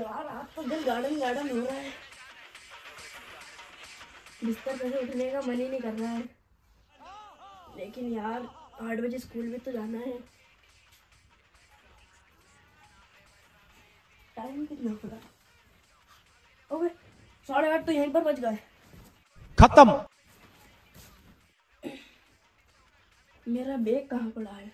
यार आज तो दिन गार्डन गार्डन हो रहा है। बिस्तर पे से उठने का मन ही नहीं कर रहा है। लेकिन यार आठ बजे स्कूल में तो जाना है। टाइम कितना हो रहा ओके साढ़े आठ तो यहीं पर बज गए। खत्म। मेरा बैग कहाँ पड़ा है?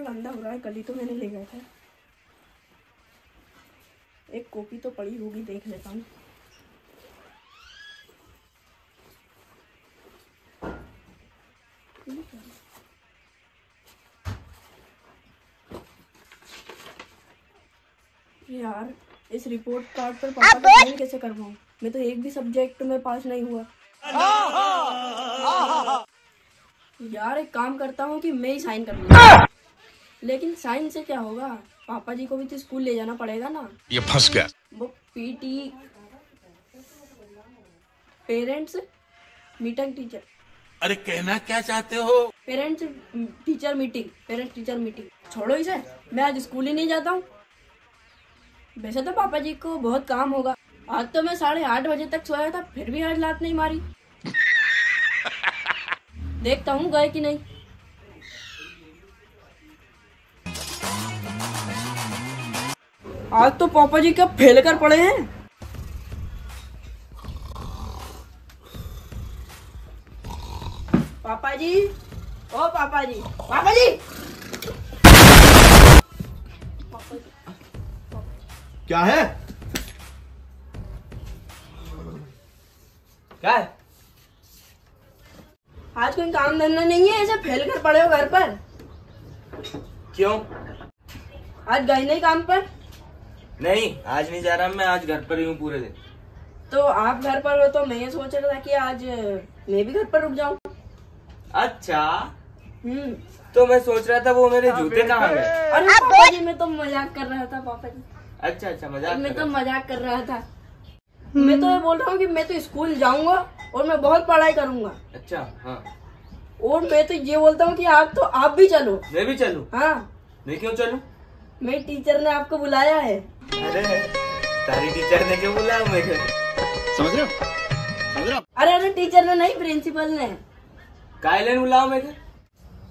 कितना गंदा हो रहा है कल ही तो मैंने ले गया था। एक कॉपी तो पड़ी होगी देख लेता हूँ। यार इस रिपोर्ट कार्ड पर पापा का साइन कैसे करवाऊँ? मैं तो एक भी सब्जेक्ट में पास नहीं हुआ। यार एक काम करता हूँ कि मैं ही साइन कर लूँ। लेकिन साइन से क्या होगा? पापा जी को भी तो स्कूल ले जाना पड़ेगा ना। ये फंस गया। वो पीटी पेरेंट्स मीटिंग टीचर। अरे कहना क्या चाहते हो? Parents teacher meeting parents teacher meeting. छोड़ो इसे मैं आज स्कूल ही नहीं जाता हूँ। वैसे तो पापा जी को बहुत काम होगा। आज तो मैं साढ़े आठ बजे तक सोया था फिर भी आज लात नहीं मारी। देखता हूँ गए कि नहीं। आज तो पापा जी क्या फेल कर पड़े हैं। पापा जी ओ पापा जी पापा जी। क्या है? क्या है? आज कोई काम धंधा नहीं है ऐसे फैल कर पड़े हो घर पर। क्यों? आज गए नहीं काम पर? नहीं आज नहीं जा रहा मैं आज घर पर ही हूँ पूरे दिन। तो आप घर पर हो तो मैं ये सोच रहा था कि आज मैं भी घर पर रुक जाऊँ। अच्छा। हम्म। तो मैं सोच रहा था वो मेरे जूते कहाँ गए अरे पापा जी मैं तो मज़ाक कर रहा था पापा जी। अच्छा अच्छा मज़ाक मैं कर तो मज़ाक कर रहा था। मैं तो ये बोल रहा हूँ कि मैं तो स्कूल जाऊँगा और मैं बहुत पढ़ाई करूँगा। अच्छा हाँ। और मैं तो ये बोलता हूँ कि आप तो आप भी चलो। मैं भी चलूँ? हाँ। मैं क्यों चलूँ? मेरी टीचर ने आपको बुलाया है। अरे तारी टीचर ने क्यों बुलाया मुझे? समझ रहे हो? समझ रहे हो? अरे अरे टीचर ने नहीं प्रिंसिपल ने। कायले ने बुलाया मुझे?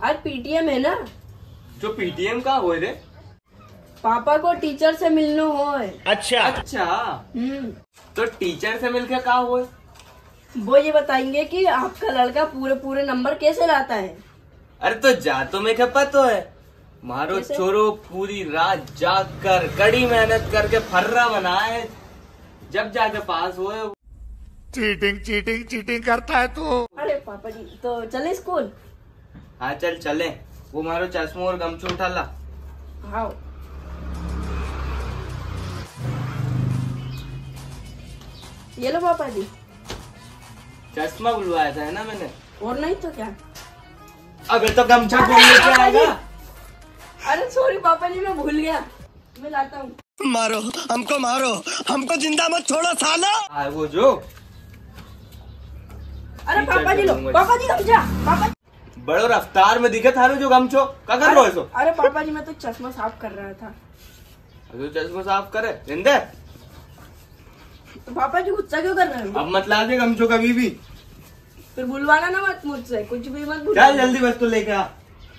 आज पीटीएम है ना? जो पीटीएम का हो रे। पापा को टीचर से मिलना हो अच्छा। अच्छा। हम्म। तो टीचर से मिलके कहा हुए? वो ये बताएँगे कि आपका लड़का पूरे पूरे नंबर कैसे लाता है? अरे तो जा तो मैं खपा तो है मारो? छोरो पूरी रात जाग कर कड़ी मेहनत करके फर्रा बनाए। जब जाके पास हुए चीटिंग चीटिंग चीटिंग करता है तू। अरे पापा जी तो चले स्कूल? हाँ चल चले। वो मारो चश्मो और गमछो उठा ला हाँ ये लो पापा जी। चश्मा बुलवाया था है ना मैंने? और नहीं तो क्या? अबे तो गमछा लेके आएगा? अरे सॉरी पापा जी मैं भूल गया। मैं लाता हूँ। मारो हमको मारो। हमको ज़िंदा मत छोड़ो साला। हाँ वो जो। अरे पापा जी लो। पापा जी समझा पापा बड़ो रफ्तार में दिखे थारो जो गमछो क्या कर रहे हो इसो अरे पापा जी मैं तो चश्मा साफ़ कर रहा था। जो चश्मा साफ़ करे। जिंदे। तो पापा जी गुस्सा क्यों कर रहे हो? अब मत ला दे गमछो कभी भी। फिर बुलवाना ना मत मुझसे। कुछ भी मत चल जल्दी बस तो लेके आ।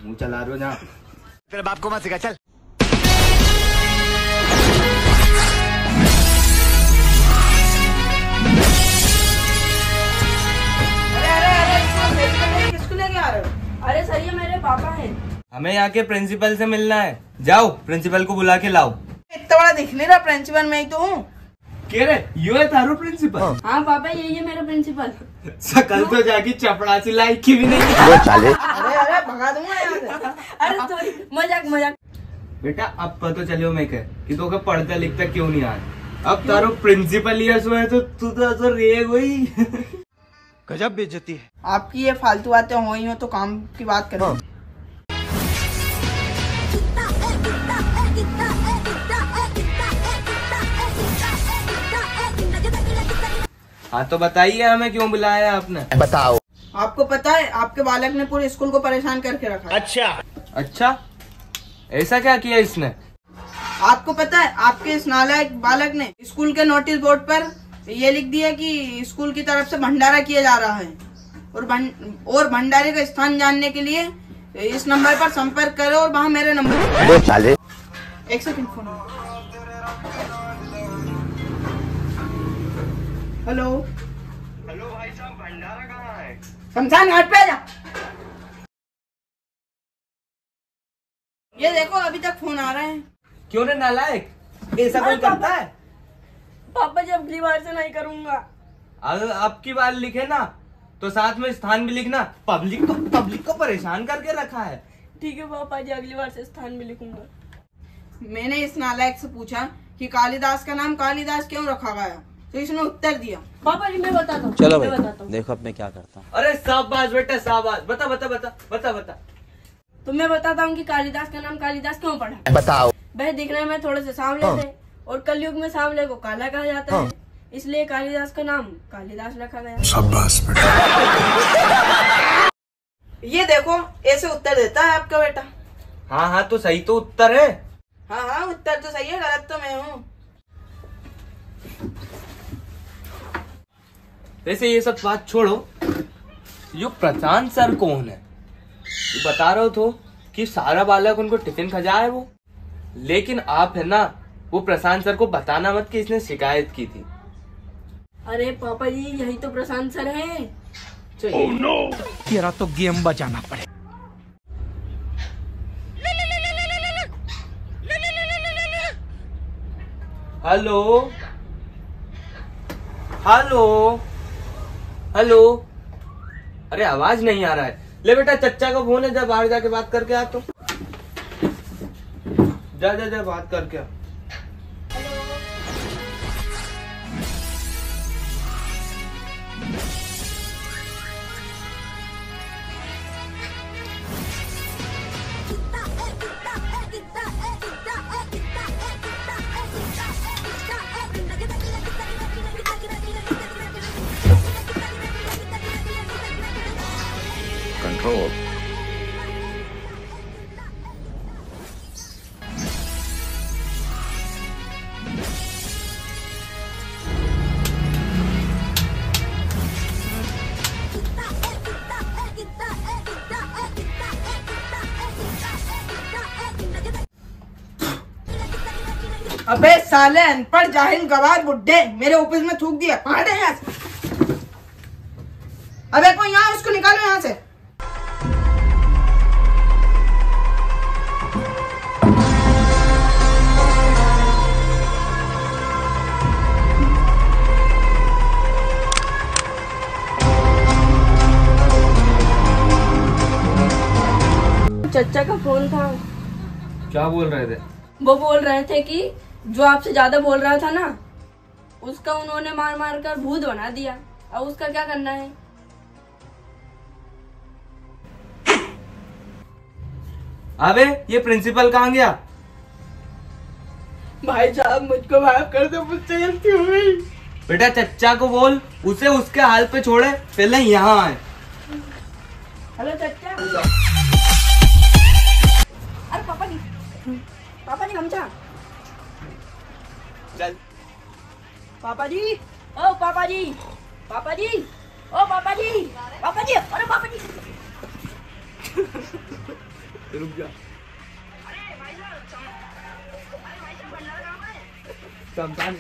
मुँह चला रहे हो ना तेरे बाप को मत सिखा चल। अरे अरे अरे इसको भेज कर किसको लेके आ रहे हो? अरे सर ये मेरे पापा हैं। हमें यहाँ के प्रिंसिपल से मिलना है। जाओ प्रिंसिपल को बुला के लाओ। इतना बड़ा दिख नहीं रहा प्रिंसिपल में ही तो हूँ। कह रहे यू है थारो प्रिंसिपल हाँ। पापा यही है मेरा प्रिंसिपल सकल तो जाके चपड़ासी लाइक की भी नहीं। अरे अरे भगा दूँगा यहाँ अरे सॉरी मज़ाक मज़ाक। बेटा अब पता चलियो मैं कह कि तो पढ़ता लिखता क्यों नहीं आ अब तारो प्रिंसिपल ही ऐसो है तो तू तो ऐसो रेग हुई गजब बेइज्जती है। आपकी ये फालतू बातें हो ही हो तो काम की बात करो। हाँ तो बताइए हमें क्यों बुलाया आपने? बताओ। आपको पता है आपके बालक ने पूरे स्कूल को परेशान करके रखा अच्छा। अच्छा? ऐसा क्या किया इसने? आपको पता है आपके इस नालायक बालक ने स्कूल के नोटिस बोर्ड पर ये लिख दिया कि स्कूल की तरफ़ से भंडारा किया जा रहा है। और भं, और भंडारे का स्थान जानने के लिए इस नंबर पर संपर्क करो और वहाँ मेरे नंबर एक सेकंड फ़ोन। हेलो हेलो भाई साहब भंडारा कहाँ है शमशान घाट पे आ जा ये देखो अभी तक फ़ोन आ रहा है क्यों रे नालायक? ऐसा कोई करता है? पापा जी अगली बार से नहीं करूँगा। अगर आपकी बात लिखे ना तो साथ में स्थान भी लिखना। पब्लिक को पब्लिक को परेशान करके रखा है। ठीक है पापा जी अगली बार से स्थान भी लिखूँगा। मैंने इस नालायक से पूछा कि कालिदास का नाम कालिदास क्यों रखा गया तो इसने उत्तर दिया। पापा जी मैं बताता हूँ। चलो मैं भाई बताता हूँ। देखो अब मैं क्या करता हूँ। अरे शाबाश बेटा शाबाश। बता बता बता बता बता। तो मैं बताता हूँ कि कालिदास का नाम कालिदास क्यों पड़ा? बताओ। वह दिखने में थोड़े से सांवले थे और कलयुग में सांवले को काला कहा जाता है। इसलिए कालिदास का नाम कालिदास रखा गया। ये देखो ऐसे उत्तर देता है आपका बेटा। हाँ हाँ तो सही तो उत्तर है। हाँ हाँ उत्तर तो सही है गलत तो मैं हूँ। वैसे ये सब बात छोड़ो। यो प्रशांत सर कौन है? ये बता रहे हो तो कि सारा बालक उनको टिफ़िन खजा है वो। लेकिन आप है ना वो प्रशांत सर को बताना मत कि इसने शिकायत की थी। अरे पापा जी यही तो प्रशांत सर है। oh, तेरा तो गेम बजाना पड़े। हेलो? हेलो? हेलो। अरे, आवाज़ नहीं आ रहा है। ले बेटा, चच्चा का फ़ोन है, जा बाहर जाके बात करके आ तो। जा जा जा, बात करके आ। कंट्रोल अबे साले, अनपढ़ जाहिल गवार बुड्ढे, मेरे ऑफ़िस में थूक दिया कहाँ है अबे कोई यहाँ, उसको निकालो यहाँ से। चचा का फ़ोन था। क्या बोल रहे थे? वो बोल रहे थे कि जो आपसे ज़्यादा बोल रहा था ना उसका उन्होंने मार मार कर भूत बना दिया। अब उसका क्या करना है? अबे ये प्रिंसिपल कहाँ गया? भाई साहब मुझको माफ़ कर दो मुझसे गलती हो गई। बेटा चच्चा को बोल उसे उसके हाल पे छोड़े पहले यहाँ आए। हेलो चचा अरे पापा जी पापा जी गमछा चल। पापा जी ओ पापा जी पापा जी ओ पापा जी पापा जी अरे पापा जी। रुक जा। शमशान